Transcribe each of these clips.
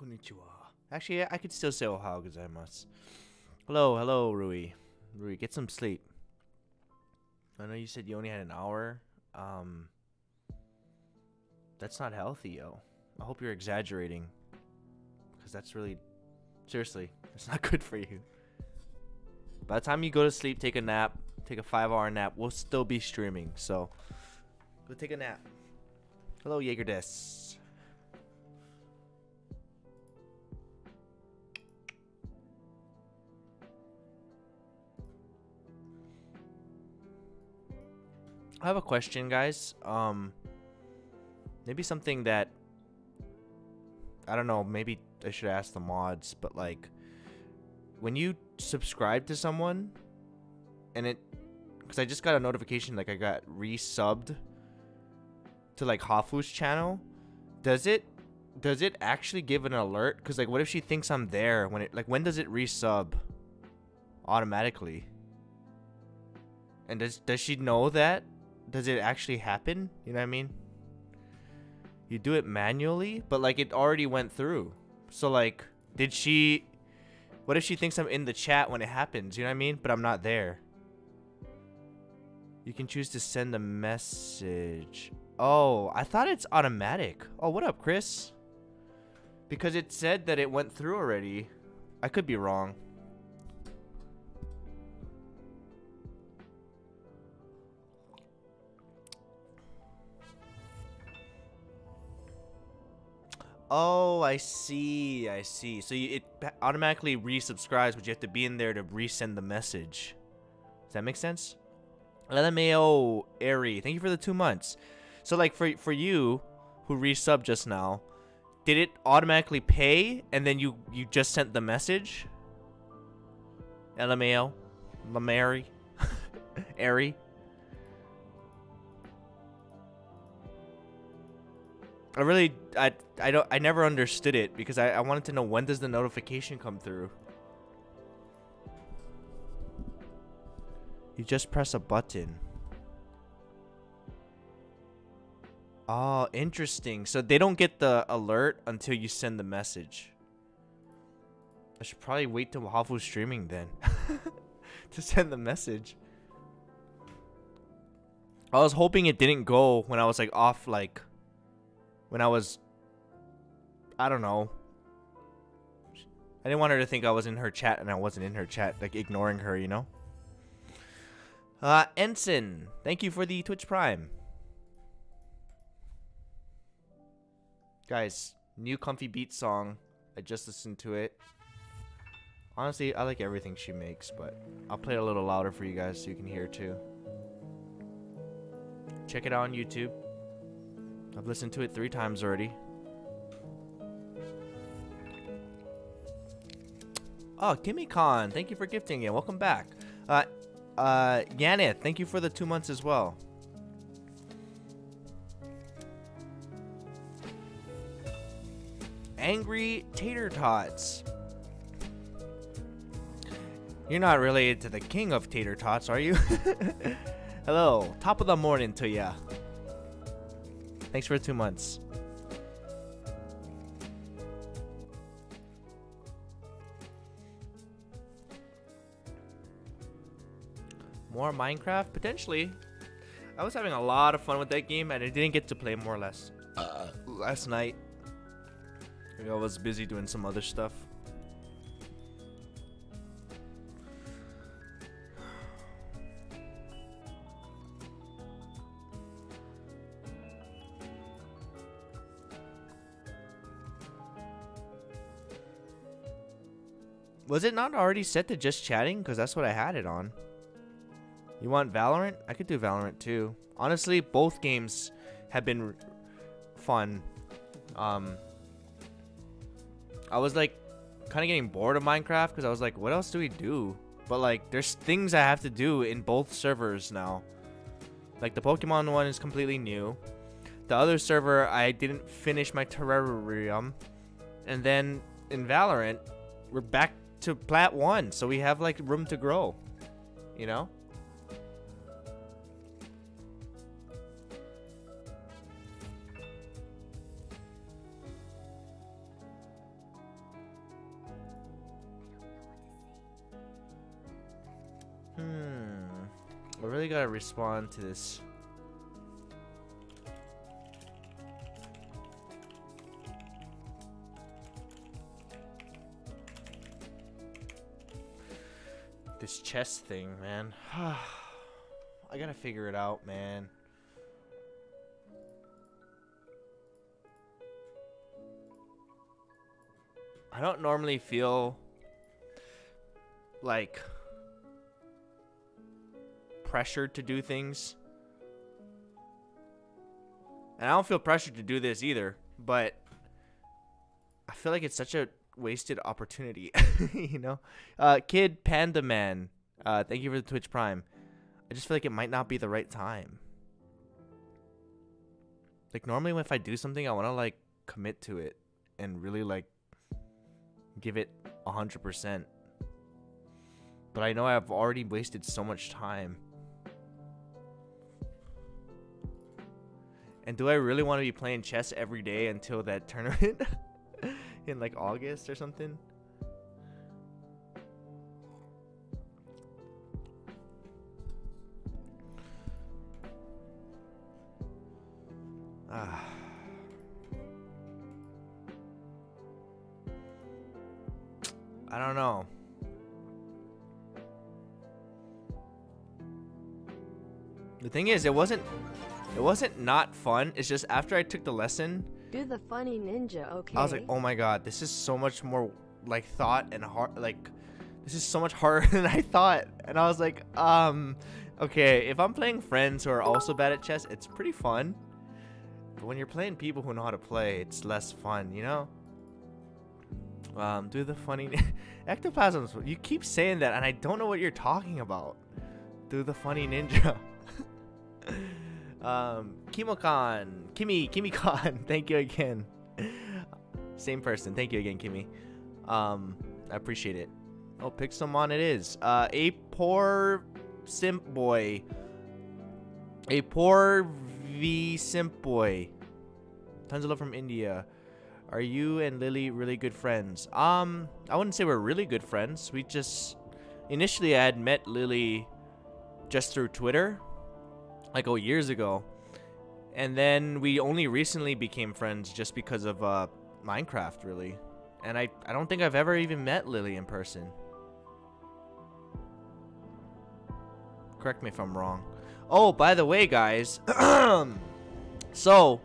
Konnichiwa. Actually, I could still say Ohio gozaimasu. Hello, hello, Rui. Rui, get some sleep. I know you said you only had an hour. Um, that's not healthy, yo. I hope you're exaggerating. Because that's really, seriously, it's not good for you. By the time you go to sleep, take a nap, take a five hour nap, we'll still be streaming. So, go take a nap. Hello, Jaeger Des. I have a question, guys. Um, maybe something that I don't know. Maybe I should ask the mods, but like, when you subscribe to someone, and it, because I just got a notification like I got resubbed to like Hafu's channel. Does it, does it actually give an alert? Because like, what if she thinks I'm there when it like when does it resub automatically? And does does she know that? Does it actually happen? You know what I mean? You do it manually, but like it already went through. So like, did she? What if she thinks I'm in the chat when it happens? You know what I mean? But I'm not there. You can choose to send a message. Oh, I thought it's automatic. Oh, what up, Chris? Because it said that it went through already. I could be wrong. Oh, I see. I see. So you, it automatically resubscribes, but you have to be in there to resend the message. Does that make sense? LMAO Airy, thank you for the two months. So like for for you who resub just now, did it automatically pay and then you you just sent the message? LMAO, Lamary, Airy. I really, I, I don't, I never understood it because I, I wanted to know when does the notification come through. You just press a button. Oh, interesting. So they don't get the alert until you send the message. I should probably wait till Hafu's streaming then to send the message. I was hoping it didn't go when I was like off like when I was, I don't know. I didn't want her to think I was in her chat and I wasn't in her chat, like ignoring her, you know? Uh, Ensign, thank you for the Twitch Prime. Guys, new Comfy Beat song. I just listened to it. Honestly, I like everything she makes, but I'll play it a little louder for you guys so you can hear too. Check it out on YouTube. I've listened to it three times already. Oh, Kimmy Khan, thank you for gifting it. Welcome back. Uh, uh, Yaneth, thank you for the two months as well. Angry Tater Tots. You're not related to the king of tater tots, are you? Hello, top of the morning to ya. Thanks for two months. More Minecraft? Potentially. I was having a lot of fun with that game and I didn't get to play more or less uh, last night. I was busy doing some other stuff. Was it not already set to just chatting? Because that's what I had it on. You want Valorant? I could do Valorant too. Honestly, both games have been fun. Um, I was like kind of getting bored of Minecraft because I was like, what else do we do? But like, there's things I have to do in both servers now. Like the Pokemon one is completely new. The other server, I didn't finish my terrarium. And then in Valorant, we're back to plat one, so we have like room to grow. You know? Hmm. I really gotta respond to this This chest thing, man. I gotta figure it out, man. I don't normally feel like pressured to do things. And I don't feel pressured to do this either, but I feel like it's such a wasted opportunity, you know? Uh, Kid Panda Man, uh, thank you for the Twitch Prime. I just feel like it might not be the right time. Like normally if I do something, I want to like commit to it and really like give it a 100%. But I know I've already wasted so much time. And do I really want to be playing chess every day until that tournament in like August or something? Ah. I don't know. The thing is, it wasn't it wasn't not fun. It's just after I took the lesson, Do the funny ninja, okay? I was like, "Oh my god, this is so much more like thought and hard like this is so much harder than I thought." And I was like, "Um, okay, if I'm playing friends who are also bad at chess, it's pretty fun. But when you're playing people who know how to play, it's less fun, you know?" Um, do the funny ectoplasms. You keep saying that, and I don't know what you're talking about. Do the funny ninja. um, Kimocon, Kimmy, Kimmy-con. Thank you again. Same person. Thank you again, Kimmy. Um, I appreciate it. Oh, Pixelmon it is. Uh, a poor simp boy. A poor V simp boy. Tons of love from India. Are you and Lily really good friends? Um, I wouldn't say we're really good friends. We just initially I had met Lily just through Twitter, like oh years ago, and then we only recently became friends just because of uh, Minecraft, really. And I I don't think I've ever even met Lily in person. Correct me if I'm wrong. Oh, by the way, guys. so,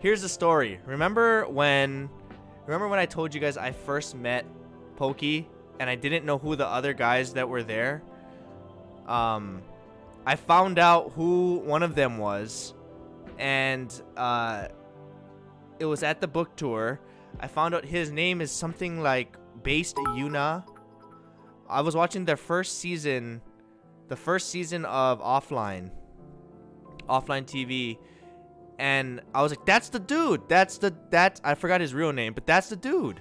here's the story. Remember when remember when I told you guys I first met Pokey and I didn't know who the other guys that were there? Um I found out who one of them was and uh it was at the book tour. I found out his name is something like Based Yuna. I was watching their first season the first season of Offline Offline TV and I was like, "That's the dude. That's the that I forgot his real name, but that's the dude."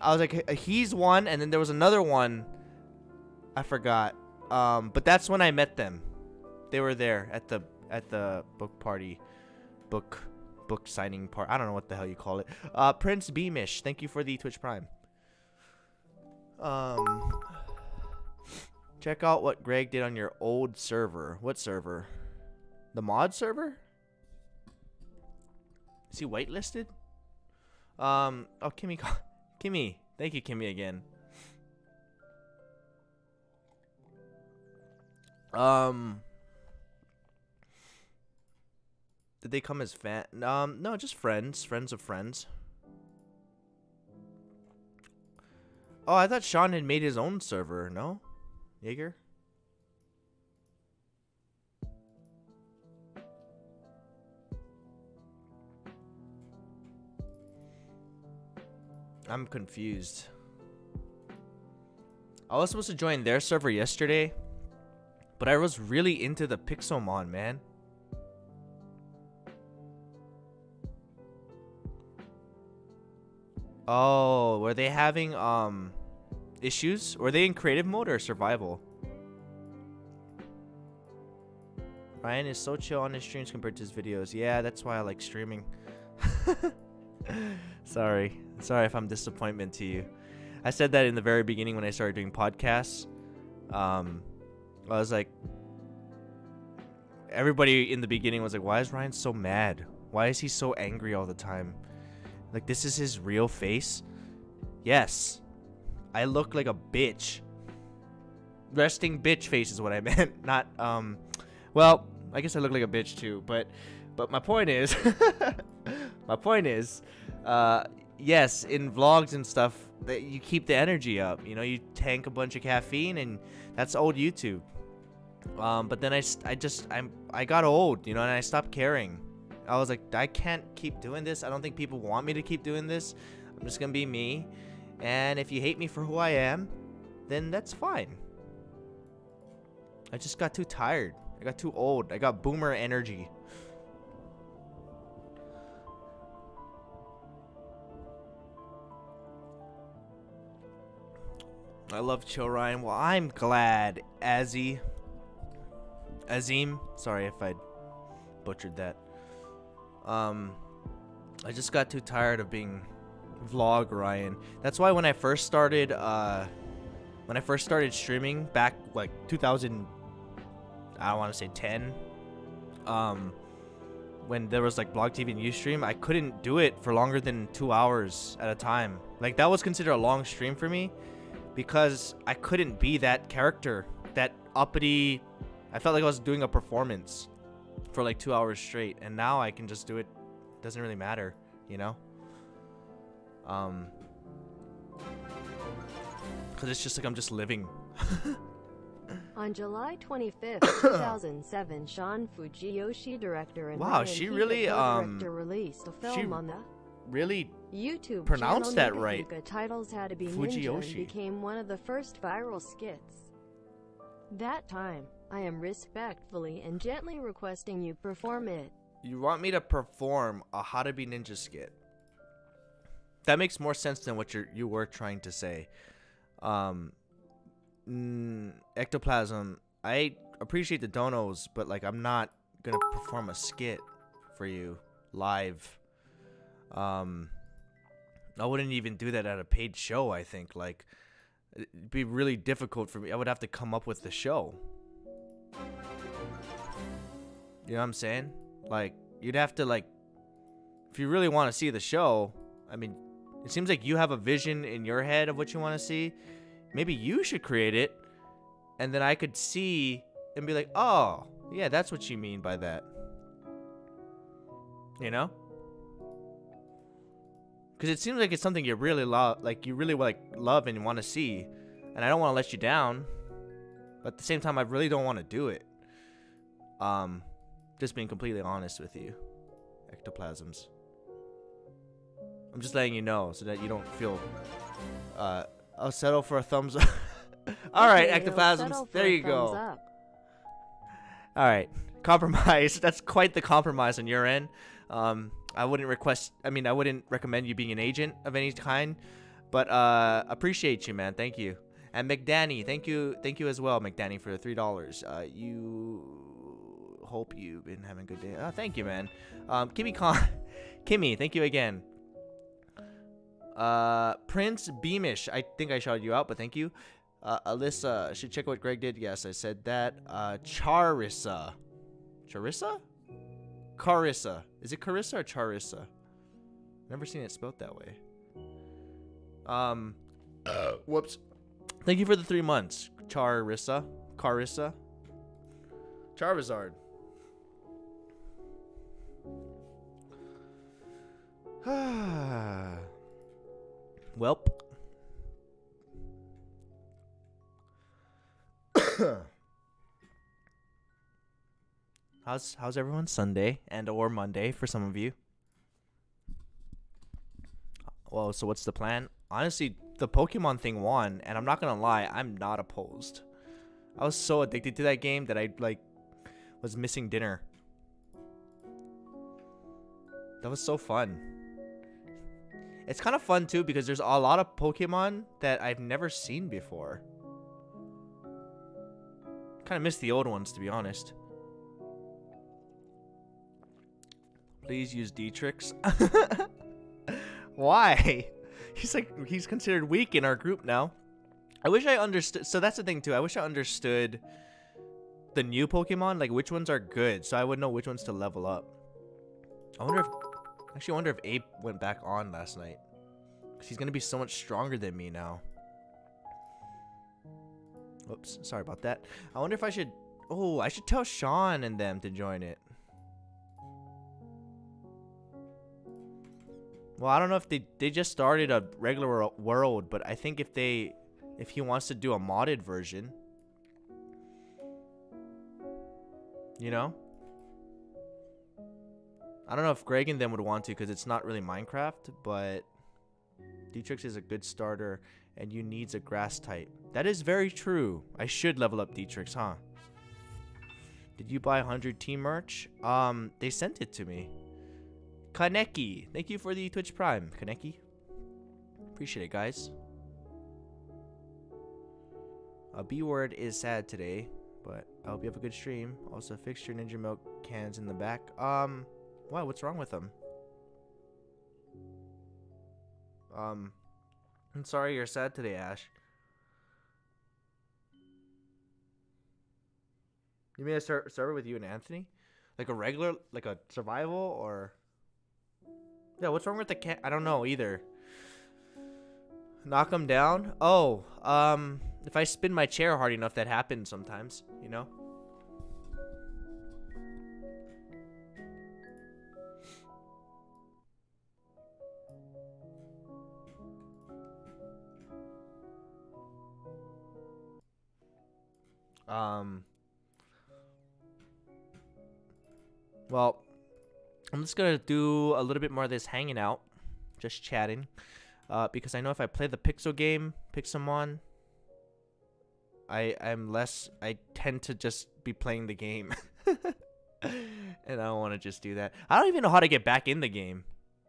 I was like, "He's one," and then there was another one. I forgot. Um, but that's when I met them. They were there at the at the book party, book book signing part. I don't know what the hell you call it. Uh, Prince Beamish, thank you for the Twitch Prime. Um, check out what Greg did on your old server. What server? The mod server? Is he whitelisted? Um. Oh, Kimmy. Kimmy. Thank you, Kimmy, again. Um. Did they come as fan? Um. No, just friends. Friends of friends. Oh, I thought Sean had made his own server. No, Jaeger. I'm confused. I was supposed to join their server yesterday, but I was really into the Pixelmon, man. Oh, were they having um issues? Were they in creative mode or survival? Ryan is so chill on his streams compared to his videos. Yeah, that's why I like streaming. Sorry. Sorry if I'm disappointment to you. I said that in the very beginning when I started doing podcasts. Um, I was like, everybody in the beginning was like, why is Ryan so mad? Why is he so angry all the time? Like, this is his real face? Yes. I look like a bitch. Resting bitch face is what I meant. Not, um, well, I guess I look like a bitch too, but, but my point is, my point is, uh, yes, in vlogs and stuff, that you keep the energy up. You know, you tank a bunch of caffeine, and that's old YouTube. Um, but then I, I just I'm I got old, you know, and I stopped caring. I was like, I can't keep doing this. I don't think people want me to keep doing this. I'm just gonna be me, and if you hate me for who I am, then that's fine. I just got too tired. I got too old. I got boomer energy. I love Chill Ryan. Well, I'm glad, Azzy. Azim. Sorry if I butchered that. Um, I just got too tired of being vlog Ryan. That's why when I first started, uh, when I first started streaming back like 2000, I don't want to say 10. Um, when there was like blog TV and Ustream, I couldn't do it for longer than two hours at a time. Like that was considered a long stream for me because I couldn't be that character, that uppity. I felt like I was doing a performance for like two hours straight, and now I can just do it. Doesn't really matter, you know. Um, because it's just like I'm just living. On July 25th, 2007, Sean Fujiyoshi, director and Wow, Ryan she really, um, released a she film on the really YouTube pronounced that right. Titles How to Be Fujiyoshi. became one of the first viral skits. That time, I am respectfully and gently requesting you perform it. You want me to perform a How to Be Ninja skit? That makes more sense than what you you were trying to say. Um, mm, ectoplasm. I appreciate the donos, but like I'm not gonna perform a skit for you live. Um, I wouldn't even do that at a paid show. I think like it'd be really difficult for me. I would have to come up with the show. You know what I'm saying? Like you'd have to like if you really want to see the show, I mean, it seems like you have a vision in your head of what you want to see. Maybe you should create it and then I could see and be like, "Oh, yeah, that's what you mean by that." You know? Cuz it seems like it's something you really love, like you really like love and want to see, and I don't want to let you down. But at the same time, I really don't want to do it. Um, just being completely honest with you, ectoplasms. I'm just letting you know so that you don't feel. Uh, I'll settle for a thumbs up. All right, Okay, ectoplasms. There you go. up. All right, compromise. That's quite the compromise on your end. Um, I wouldn't request. I mean, I wouldn't recommend you being an agent of any kind, but uh, appreciate you, man. Thank you. And McDanny, thank you, thank you as well, McDanny, for the three dollars. Uh, you hope you've been having a good day. Oh, thank you, man. Um, Kimmy Con, Kimmy, thank you again. Uh, Prince Beamish, I think I shouted you out, but thank you. Uh, Alyssa, should check what Greg did. Yes, I said that. Uh, Charissa, Charissa, Carissa. Is it Carissa or Charissa? Never seen it spelled that way. Um, uh, whoops. Thank you for the three months, Charissa, Carissa, Charizard. Welp. how's how's everyone Sunday and or Monday for some of you? Well, so what's the plan? Honestly, the Pokemon thing won, and I'm not gonna lie, I'm not opposed. I was so addicted to that game that I like was missing dinner. That was so fun. It's kind of fun too because there's a lot of Pokemon that I've never seen before. Kind of miss the old ones to be honest. Please use Dartrix. Why? He's like he's considered weak in our group now. I wish I understood. So that's the thing too. I wish I understood the new Pokemon, like which ones are good, so I would know which ones to level up. I wonder if actually wonder if Ape went back on last night. Cause he's gonna be so much stronger than me now. Oops, sorry about that. I wonder if I should Oh, I should tell Sean and them to join it. Well, I don't know if they they just started a regular world, but I think if they if he wants to do a modded version, you know, I don't know if Greg and them would want to because it's not really Minecraft, but Dartrix is a good starter and you needs a grass type. That is very true. I should level up Dartrix, huh? Did you buy 100 team merch? Um, they sent it to me. Kaneki, thank you for the Twitch Prime, Kaneki. Appreciate it, guys. A B word is sad today, but I hope you have a good stream. Also, fix your Ninja Melk cans in the back. Um, what? What's wrong with them? Um, I'm sorry you're sad today, Ash. You mean a ser server with you and Anthony? Like a regular, like a survival, or? Yeah, what's wrong with the cat? I don't know either. Knock them down? Oh, um, if I spin my chair hard enough, that happens sometimes, you know? Um, Well, I'm just gonna do a little bit more of this hanging out, just chatting, uh, because I know if I play the Pixel game, Pixelmon, I I'm less. I tend to just be playing the game, and I don't want to just do that. I don't even know how to get back in the game.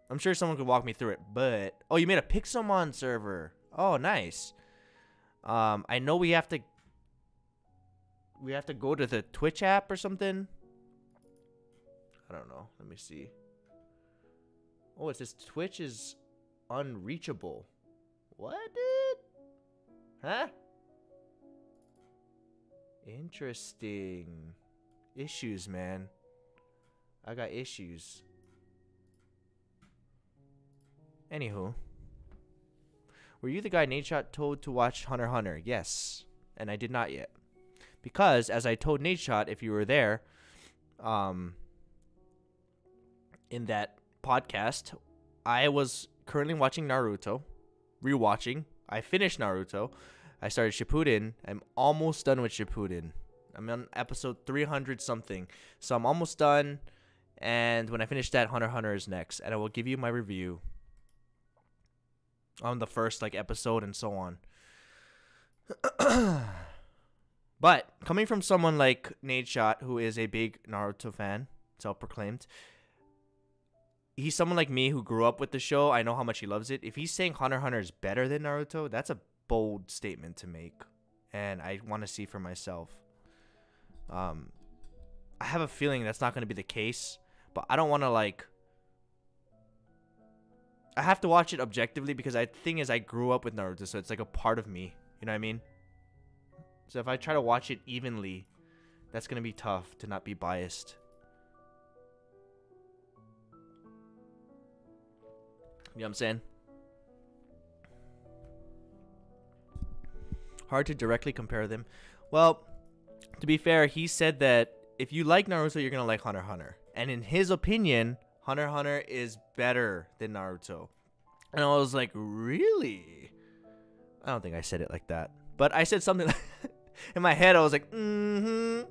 I'm sure someone could walk me through it, but oh, you made a Pixelmon server. Oh, nice. Um, I know we have to. We have to go to the Twitch app or something. I don't know. Let me see. Oh, it says Twitch is unreachable. What? Huh? Interesting. Issues, man. I got issues. Anywho. Were you the guy Nadeshot told to watch Hunter Hunter? Yes. And I did not yet. Because, as I told Nadeshot, if you were there, um, in that podcast, I was currently watching Naruto, rewatching. I finished Naruto. I started Shippuden. I'm almost done with Shippuden. I'm on episode 300 something. So I'm almost done. And when I finish that, Hunter Hunter is next. And I will give you my review on the first like episode and so on. but coming from someone like Nadeshot, who is a big Naruto fan, self-proclaimed, he's someone like me who grew up with the show. I know how much he loves it. If he's saying Hunter Hunter is better than Naruto, that's a bold statement to make, and I want to see for myself. Um, I have a feeling that's not going to be the case, but I don't want to like. I have to watch it objectively because I thing is I grew up with Naruto, so it's like a part of me. You know what I mean? So if I try to watch it evenly, that's gonna be tough to not be biased. You know what I'm saying? Hard to directly compare them. Well, to be fair, he said that if you like Naruto, you're gonna like Hunter Hunter. And in his opinion, Hunter Hunter is better than Naruto. And I was like, really? I don't think I said it like that. But I said something like in my head, I was like, mm-hmm.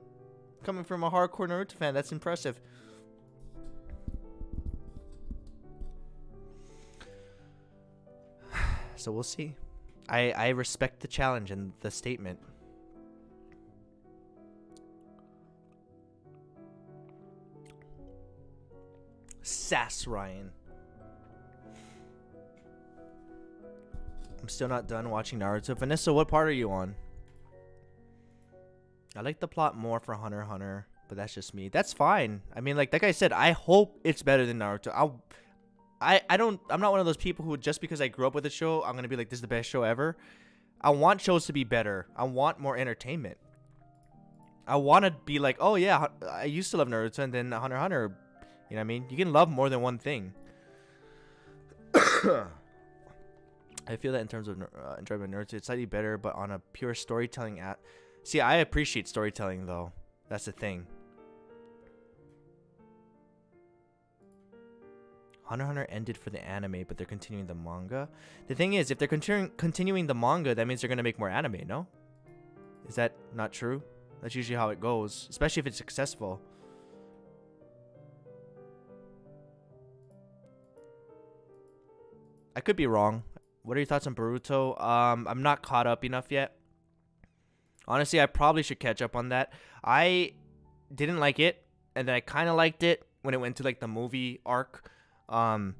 Coming from a hardcore Naruto fan, that's impressive. So we'll see. I, I respect the challenge and the statement. Sass Ryan. I'm still not done watching Naruto. Vanessa, what part are you on? I like the plot more for Hunter Hunter, but that's just me. That's fine. I mean, like like I said, I hope it's better than Naruto. I'll I, I don't I'm not one of those people who just because I grew up with a show I'm gonna be like this is the best show ever. I want shows to be better. I want more entertainment. I want to be like, oh yeah, I used to love Naruto, and then Hunter Hunter. You know what I mean? You can love more than one thing. I feel that in terms of uh, enjoyment Naruto, it's slightly better, but on a pure storytelling at. See, I appreciate storytelling though. That's the thing. Hunter Hunter ended for the anime, but they're continuing the manga. The thing is, if they're continuing continuing the manga, that means they're gonna make more anime. No, is that not true? That's usually how it goes, especially if it's successful. I could be wrong. What are your thoughts on Boruto? Um, I'm not caught up enough yet. Honestly, I probably should catch up on that. I didn't like it, and then I kind of liked it when it went to like the movie arc. Um,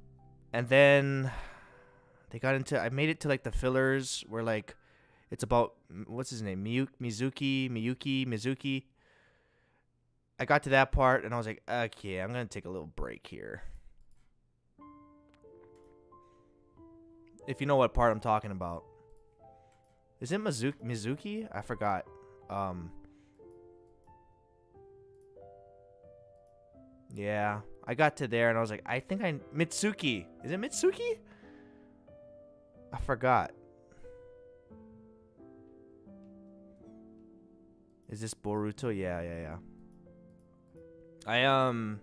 and then they got into. I made it to like the fillers where like it's about what's his name, Miyu- Mizuki, Miyuki, Mizuki. I got to that part and I was like, okay, I'm gonna take a little break here. If you know what part I'm talking about. Is it Mizuki? Mizuki? I forgot. Um. Yeah, I got to there and I was like, I think I Mitsuki. Is it Mitsuki? I forgot. Is this Boruto? Yeah, yeah, yeah. I um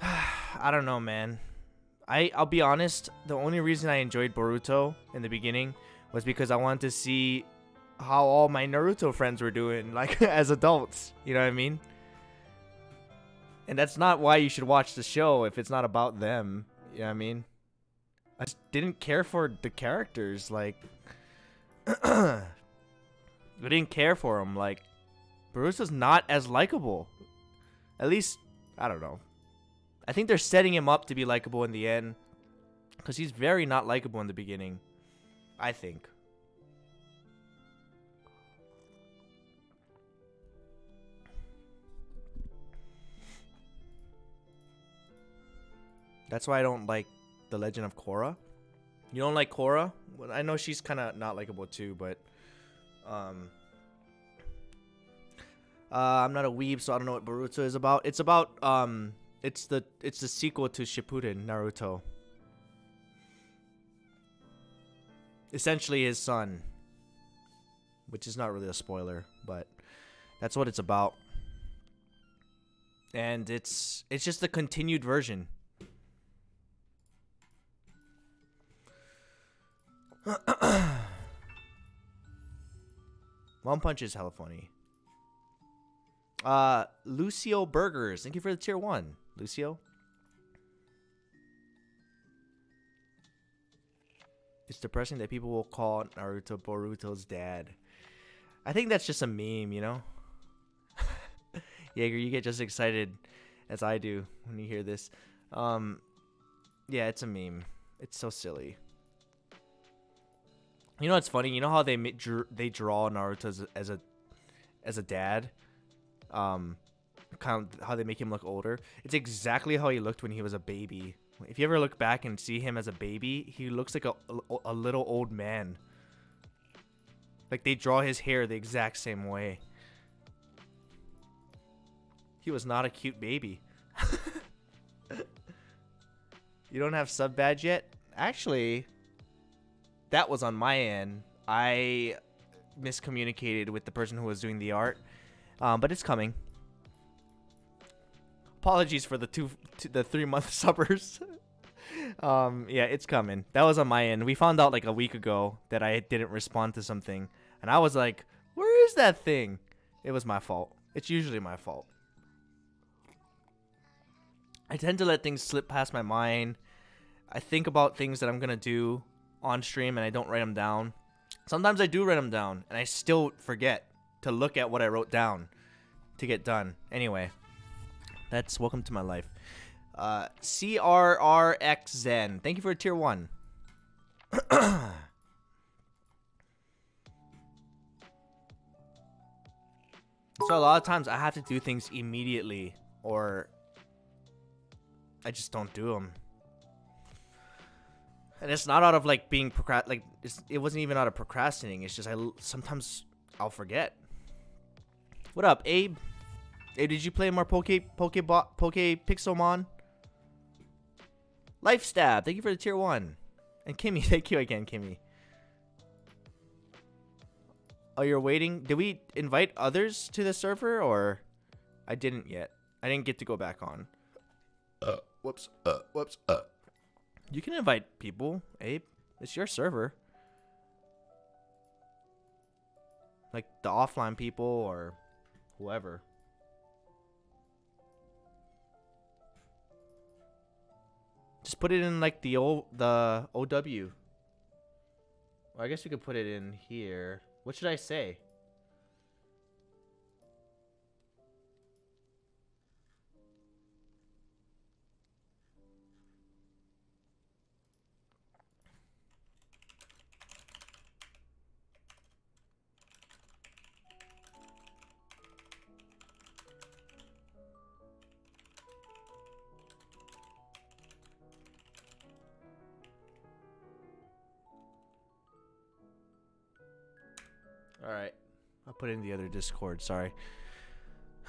I don't know, man. I I'll be honest, the only reason I enjoyed Boruto in the beginning was because I wanted to see how all my Naruto friends were doing like as adults, you know what I mean? And that's not why you should watch the show if it's not about them, you know what I mean? I just didn't care for the characters like I didn't care for him like Boruto's not as likable. At least I don't know. I think they're setting him up to be likable in the end. Because he's very not likable in the beginning. I think. That's why I don't like The Legend of Korra. You don't like Korra? Well, I know she's kind of not likable too, but... Um... Uh, I'm not a weeb, so I don't know what Boruto is about. It's about um it's the it's the sequel to Shippuden Naruto. Essentially his son. Which is not really a spoiler, but that's what it's about. And it's it's just the continued version. One Punch is hella funny. Uh, Lucio Burgers, thank you for the tier one. Lucio? It's depressing that people will call Naruto Boruto's dad. I think that's just a meme, you know? Jaeger, you get just excited as I do when you hear this. Um, yeah, it's a meme. It's so silly. You know what's funny? You know how they they draw Naruto as as a as a dad? Um, kind of how they make him look older. It's exactly how he looked when he was a baby. If you ever look back and see him as a baby, he looks like a, a, a little old man. Like they draw his hair the exact same way. He was not a cute baby. you don't have sub badge yet? Actually, that was on my end. I miscommunicated with the person who was doing the art. Um, but it's coming. Apologies for the two, two the three month suppers. um, yeah, it's coming. That was on my end. We found out like a week ago that I didn't respond to something, and I was like, "Where is that thing?" It was my fault. It's usually my fault. I tend to let things slip past my mind. I think about things that I'm gonna do on stream, and I don't write them down. Sometimes I do write them down, and I still forget to look at what I wrote down to get done. Anyway. That's welcome to my life. Uh, CRRXZen. Thank you for a tier one. so a lot of times I have to do things immediately or I just don't do them. And it's not out of like being procrast like it wasn't even out of procrastinating. It's just I sometimes I'll forget. What up, Abe? Hey, did you play more Poke Poke Poke Pixelmon? Life Stab, thank you for the tier one. And Kimmy, thank you again, Kimmy. Oh, you're waiting? Did we invite others to the server or I didn't yet? I didn't get to go back on. Uh, whoops. Uh, whoops. Uh. You can invite people, Abe. It's your server. Like the offline people or whoever. Just put it in like the old the OW. Well, I guess we could put it in here. What should I say? Put in the other Discord, sorry.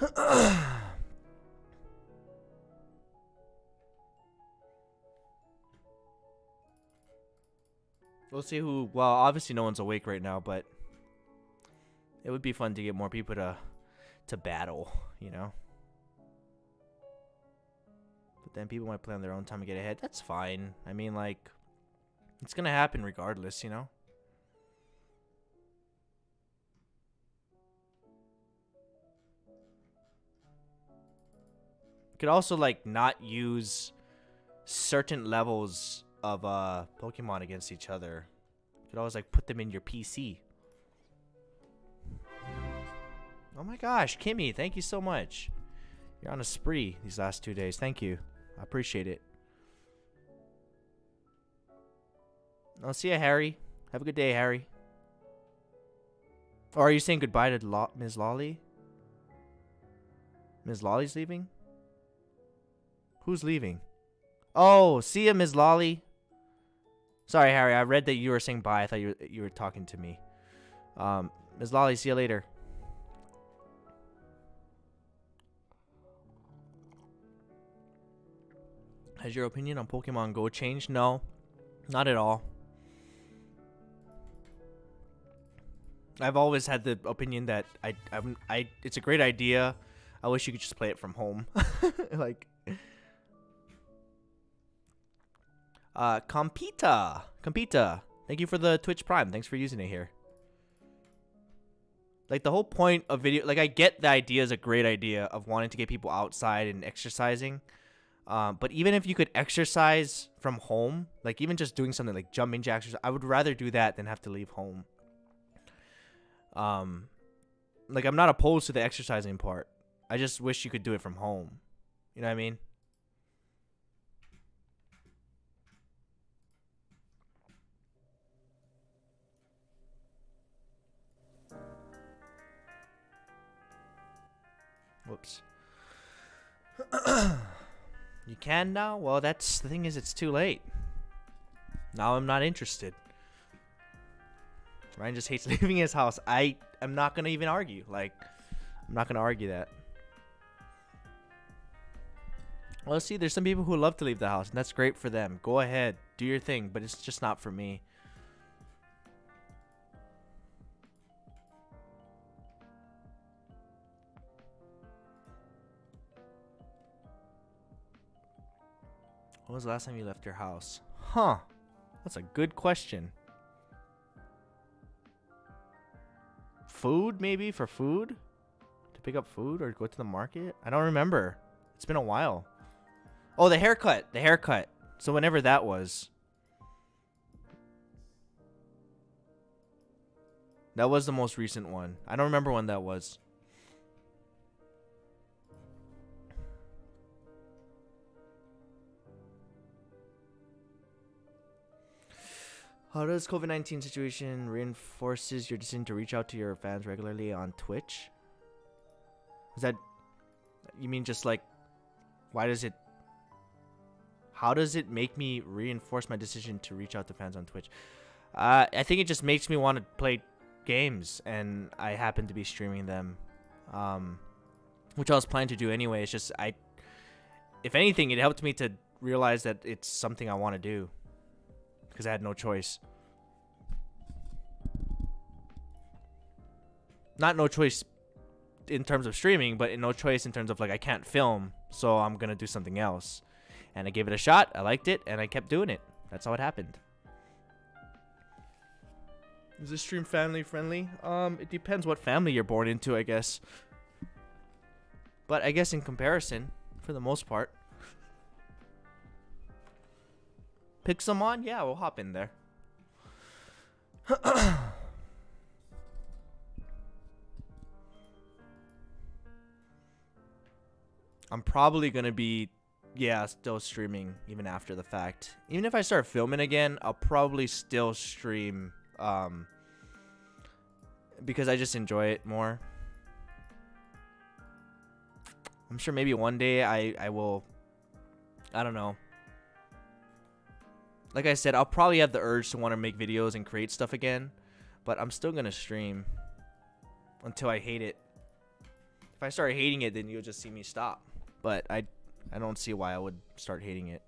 we'll see who well obviously no one's awake right now, but it would be fun to get more people to to battle, you know? But then people might play on their own time to get ahead. That's fine. I mean like it's gonna happen regardless, you know? Could also like not use certain levels of uh Pokemon against each other. You could always like put them in your PC. Oh my gosh, Kimmy, thank you so much. You're on a spree these last two days. Thank you. I appreciate it. I'll see you, Harry. Have a good day, Harry. Or are you saying goodbye to Lo Ms. Lolly? Ms. Lolly's leaving? Who's leaving? Oh, see ya, Ms. Lolly. Sorry, Harry. I read that you were saying bye. I thought you were, you were talking to me. Um, Ms. Lolly, see you later. Has your opinion on Pokemon Go changed? No, not at all. I've always had the opinion that I, I, I, it's a great idea. I wish you could just play it from home. like, Uh, Compita. Compita. Thank you for the Twitch Prime. Thanks for using it here. Like, the whole point of video... Like, I get the idea is a great idea of wanting to get people outside and exercising. Um, but even if you could exercise from home, like, even just doing something like jumping jacks, I would rather do that than have to leave home. Um, like, I'm not opposed to the exercising part. I just wish you could do it from home. You know what I mean? Whoops. you can now? Well, that's the thing is it's too late. Now I'm not interested. Ryan just hates leaving his house. I am not going to even argue. Like, I'm not going to argue that. Well, see, there's some people who love to leave the house, and that's great for them. Go ahead, do your thing, but it's just not for me. When was the last time you left your house? Huh. That's a good question. Food, maybe? For food? To pick up food or go to the market? I don't remember. It's been a while. Oh, the haircut. The haircut. So whenever that was. That was the most recent one. I don't remember when that was. How does COVID-19 situation reinforces your decision to reach out to your fans regularly on Twitch? Is that you mean just like why does it how does it make me reinforce my decision to reach out to fans on Twitch? Uh, I think it just makes me want to play games, and I happen to be streaming them. Um, which I was planning to do anyway. It's just I, if anything, it helped me to realize that it's something I want to do because I had no choice. Not no choice in terms of streaming, but no choice in terms of like I can't film, so I'm gonna do something else. And I gave it a shot. I liked it, and I kept doing it. That's how it happened. Is this stream family friendly? Um, it depends what family you're born into, I guess. But I guess in comparison, for the most part. Pixelmon? Yeah, we'll hop in there. I'm probably going to be, yeah, still streaming even after the fact. Even if I start filming again, I'll probably still stream um, because I just enjoy it more. I'm sure maybe one day I, I will, I don't know. Like I said, I'll probably have the urge to want to make videos and create stuff again, but I'm still going to stream until I hate it. If I start hating it, then you'll just see me stop. But I, I don't see why I would start hating it.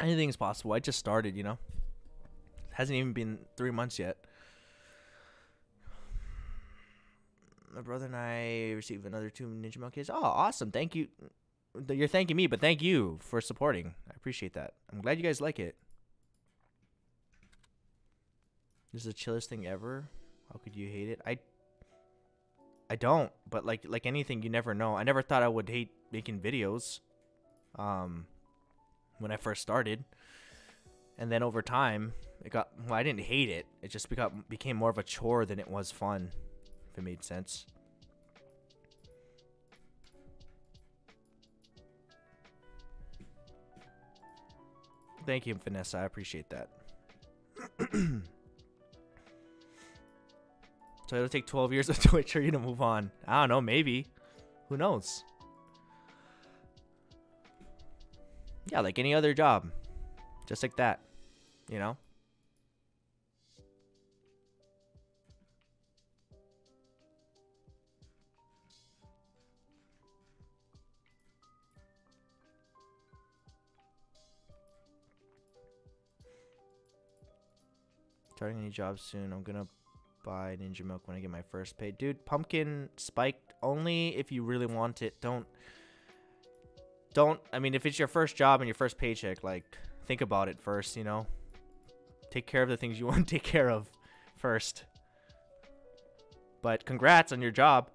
Anything's possible. I just started, you know. It Hasn't even been three months yet. My brother and I received another two Ninja kids. Oh, awesome! Thank you. You're thanking me, but thank you for supporting. I appreciate that. I'm glad you guys like it. This is the chillest thing ever. How could you hate it? I I don't, but like like anything, you never know. I never thought I would hate making videos. Um, when I first started, and then over time, it got. Well, I didn't hate it. It just became became more of a chore than it was fun. If it made sense. Thank you, Vanessa. I appreciate that. So it'll take 12 years of Twitch for you to move on. I don't know, maybe. Who knows? Yeah, like any other job. Just like that. You know? Starting any job soon. I'm gonna buy Ninja Melk when I get my first pay. Dude, pumpkin spiked only if you really want it. Don't don't I mean if it's your first job and your first paycheck, like think about it first, you know. Take care of the things you want to take care of first. But congrats on your job.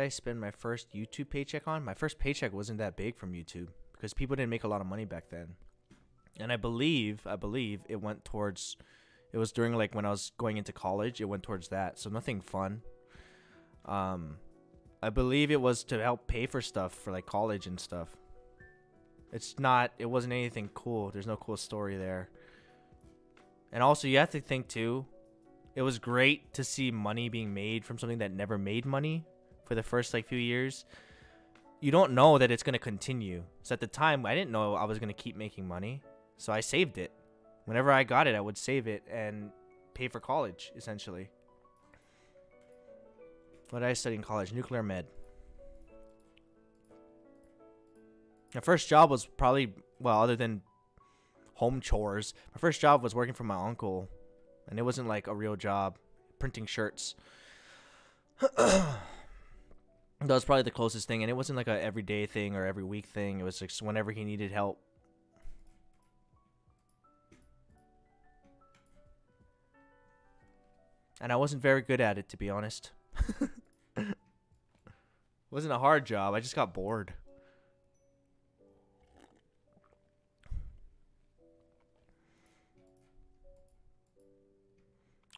I spend my first YouTube paycheck on? My first paycheck wasn't that big from YouTube because people didn't make a lot of money back then. And I believe, I believe it went towards it was during like when I was going into college, it went towards that. So nothing fun. Um I believe it was to help pay for stuff for like college and stuff. It's not it wasn't anything cool. There's no cool story there. And also you have to think too, it was great to see money being made from something that never made money for the first like few years, you don't know that it's gonna continue. So at the time, I didn't know I was gonna keep making money, so I saved it. Whenever I got it, I would save it and pay for college, essentially. What did I study in college? Nuclear med. My first job was probably well, other than home chores. My first job was working for my uncle, and it wasn't like a real job, printing shirts. that was probably the closest thing and it wasn't like a everyday thing or every week thing. It was just whenever he needed help. And i wasn't very good at it to be honest. Wasn't a hard job i just got bored.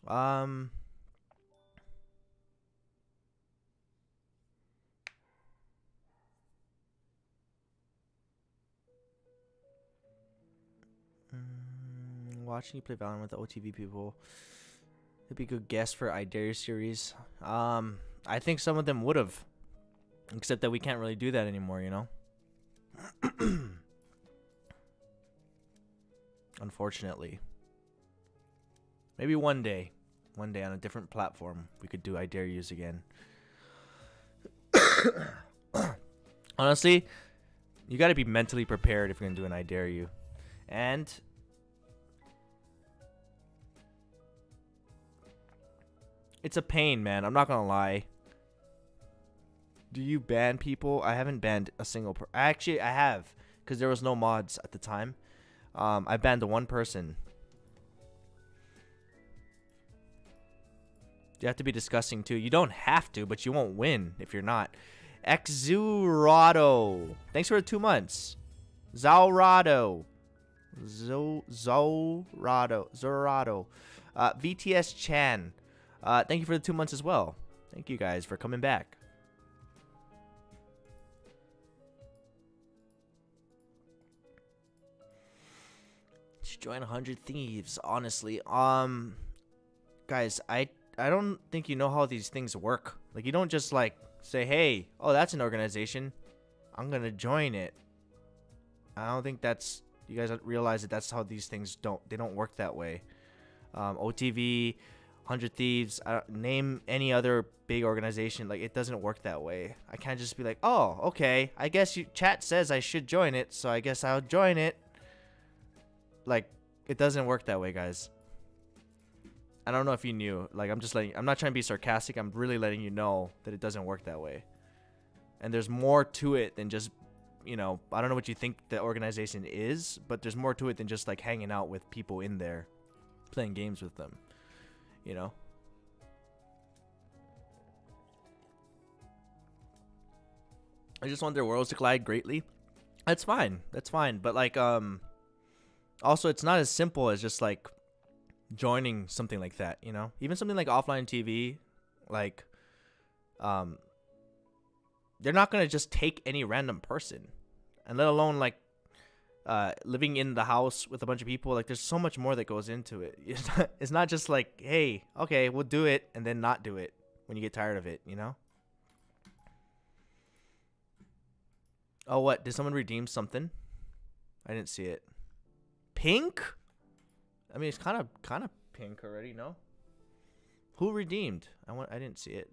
Um watching you play Valorant with the OTV people. It'd be a good guest for I Dare series. Um, I think some of them would have, except that we can't really do that anymore. You know. Unfortunately. Maybe one day, one day on a different platform, we could do I Dare Use again. Honestly, you got to be mentally prepared if you're going to do an I Dare You. And it's a pain, man. I'm not to lie. Do you ban people? I haven't banned a single per- Actually, I have because there was no mods at the time. Um, I banned one person. You have to be disgusting too. You don't have to, but you won't win if you're not. Exurado. Thanks for the two months. Zaurado. Zo Zorado. Zorado. Uh, VTS Chan. Uh, thank you for the two months as well. Thank you guys for coming back. Should join 100 Thieves, honestly. Um, guys, I I don't think you know how these things work. Like, you don't just, like, say, hey, oh, that's an organization. I'm going to join it. I don't think that's, you guys realize that that's how these things don't, they don't work that way. Um, OTV, 100 Thieves, name any other big organization. Like, it doesn't work that way. I can't just be like, oh, okay, I guess you, chat says I should join it, so I guess I'll join it. Like, it doesn't work that way, guys. I don't know if you knew. Like, I'm just letting, I'm not trying to be sarcastic. I'm really letting you know that it doesn't work that way. And there's more to it than just, you know, I don't know what you think the organization is, but there's more to it than just like hanging out with people in there, playing games with them, you know? I just want their worlds to collide greatly. That's fine. That's fine. But like, um, also it's not as simple as just like joining something like that, you know? Even something like offline TV, like um they're not going to just take any random person. And let alone like uh living in the house with a bunch of people, like there's so much more that goes into it. It's not, it's not just like, "Hey, okay, we'll do it and then not do it when you get tired of it, you know?" Oh, what? Did someone redeem something? I didn't see it. Pink? I mean, it's kind of kind of pink already, no? Who redeemed? I want. I didn't see it.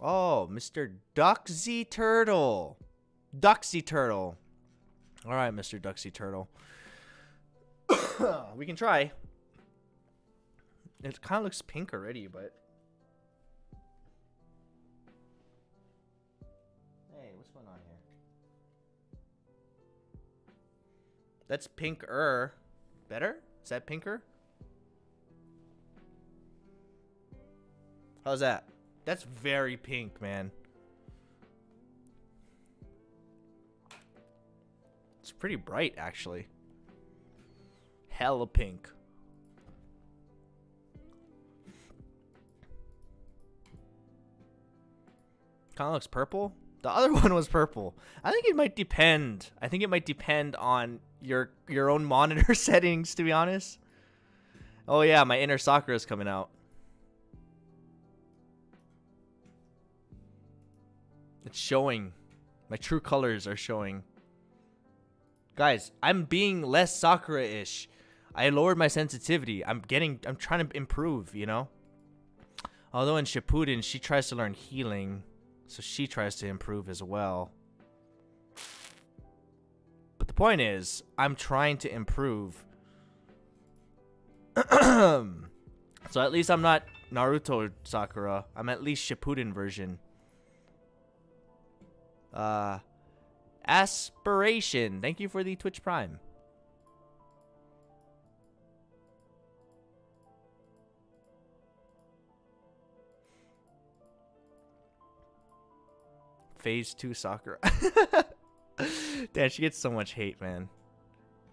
Oh, Mr. Duxy Turtle. Duxy Turtle. All right, Mr. Duxy Turtle. we can try. It kind of looks pink already, but. Hey, what's going on here? That's pinker. Better? Is that pinker? How's that? That's very pink, man. It's pretty bright, actually. Hella pink. Kind of looks purple. The other one was purple. I think it might depend. I think it might depend on your your own monitor settings, to be honest. Oh yeah, my inner Sakura is coming out. It's showing. My true colors are showing. Guys, I'm being less Sakura-ish. I lowered my sensitivity. I'm getting I'm trying to improve, you know? Although in Shippuden she tries to learn healing, so she tries to improve as well. But the point is, I'm trying to improve. so at least I'm not Naruto Sakura. I'm at least Shippuden version. Uh, aspiration. Thank you for the Twitch Prime. Phase two Sakura. Damn, she gets so much hate, man.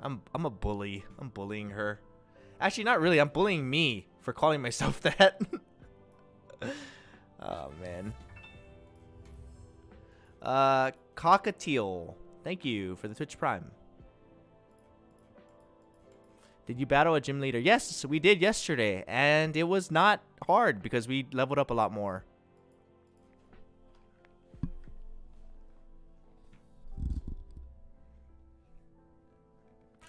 I'm I'm a bully. I'm bullying her. Actually, not really. I'm bullying me for calling myself that. oh man. Uh, cockatiel. Thank you for the Twitch Prime. Did you battle a gym leader? Yes, we did yesterday, and it was not hard because we leveled up a lot more.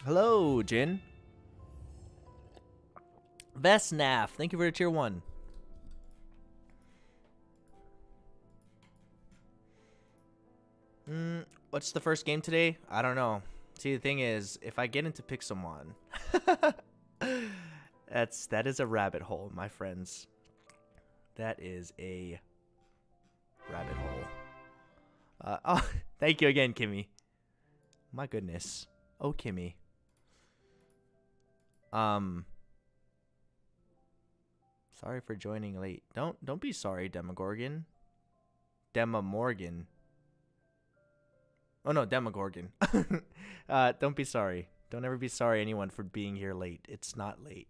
Hello, Jin. Vesnaf, thank you for the tier one. What's the first game today? I don't know. See, the thing is, if I get into Pixelmon, that's that is a rabbit hole, my friends. That is a rabbit hole. Uh, oh, thank you again, Kimmy. My goodness. Oh, Kimmy. Um. Sorry for joining late. Don't don't be sorry, Demogorgon. Demamorgan. Oh no, Demogorgon. uh, don't be sorry. Don't ever be sorry anyone for being here late. It's not late.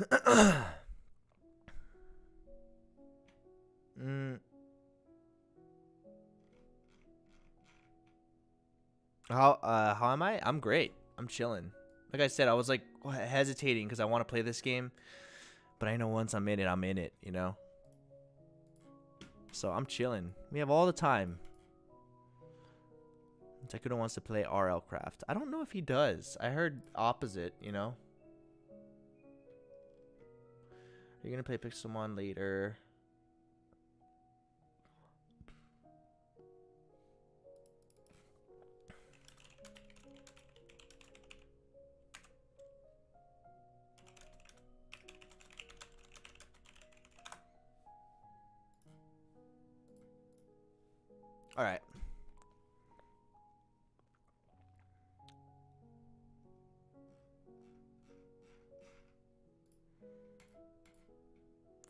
mm. How uh how am I? I'm great. I'm chilling. Like I said, I was like hesitating because I want to play this game, but I know once I'm in it, I'm in it. You know. So I'm chilling. We have all the time. Tekudo wants to play RL Craft. I don't know if he does. I heard opposite, you know? Are You're gonna play Pixelmon later.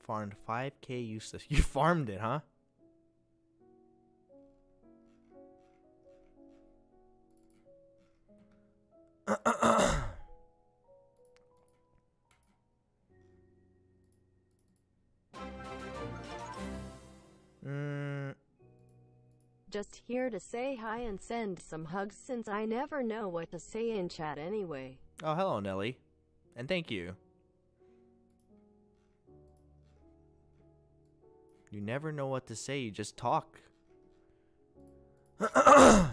Farmed 5k useless. You farmed it, huh? mm. Just here to say hi and send some hugs since I never know what to say in chat anyway. Oh, hello, Nelly. And thank you. You never know what to say, you just talk. I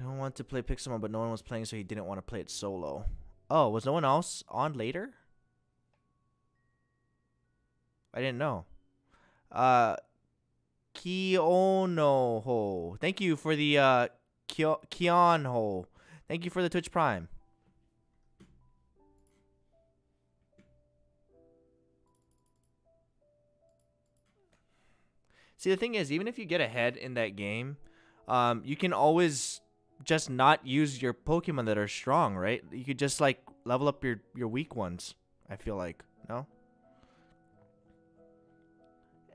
don't want to play Pixelmon, but no one was playing, so he didn't want to play it solo. Oh, was no one else on later? I didn't know. Uh, Kiono Ho. Thank you for the uh, Kion Ho. Thank you for the Twitch Prime. See, the thing is, even if you get ahead in that game, um, you can always just not use your Pokemon that are strong, right? You could just like level up your your weak ones. I feel like no.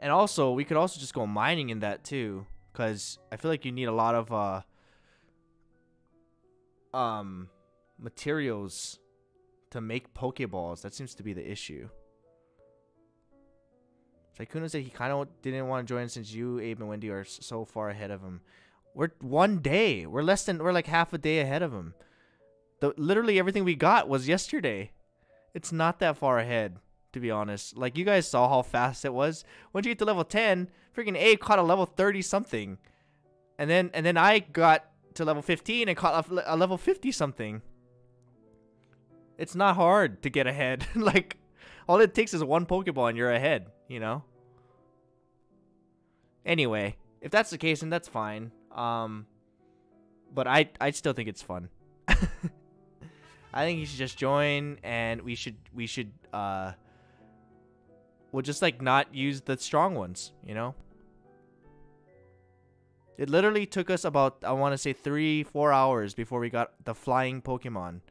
And also, we could also just go mining in that too, because I feel like you need a lot of uh um materials to make Pokeballs. That seems to be the issue. Sykkuno said he kind of didn't want to join since you, Abe, and Wendy are so far ahead of him. We're one day. We're less than. We're like half a day ahead of him. The literally everything we got was yesterday. It's not that far ahead, to be honest. Like you guys saw how fast it was. Once you get to level ten, freaking Abe caught a level thirty something, and then and then I got to level fifteen and caught a, a level fifty something. It's not hard to get ahead. like all it takes is one Pokeball and you're ahead, you know? Anyway, if that's the case, then that's fine. Um, but I, I still think it's fun. I think you should just join and we should, we should, uh, we'll just like not use the strong ones, you know? It literally took us about, I want to say three, four hours before we got the flying Pokemon.